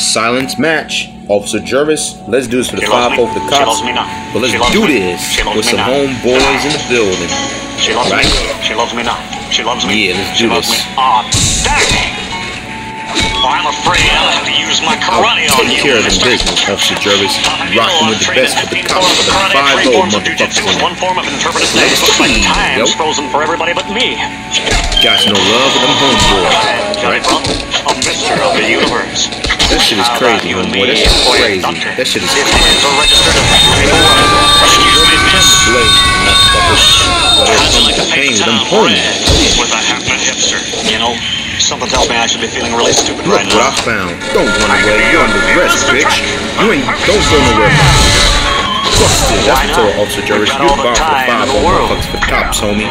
Silence match. Officer Jervis, let's do this for the She five for the She cops. loves me not. But let's She do this with some homeboys in the building. She loves Right? me. She loves me not. She loves me. Yeah, let's she do loves this. Me. Aw, dang! Well, I'm afraid I'll have to use my karate I'll karate on take you, care of the business, Officer Jervis. Rocking with the best for the cops for the five old motherfuckers. one form of interpretive dance, but see, time's yo. frozen for everybody but me. Got no love for them homeboys. Johnny Right? A mister of the universe. That shit is crazy, you homeboy. That shit is crazy. That shit is crazy. hands are registered as ready to work. Excuse me, miss. Blade, motherfuckers. How'd Whatever you like to comes to take pain with them homies. with a half-nut hipster? You know, something tells me I should be feeling really stupid Look right what I found. Don't run away. You're under arrest, bitch. You ain't. Don't go nowhere. Fuck this. That's I told not? Officer Jervis. We've You're all the bound for the time in five the world. motherfuckers for cops, homie.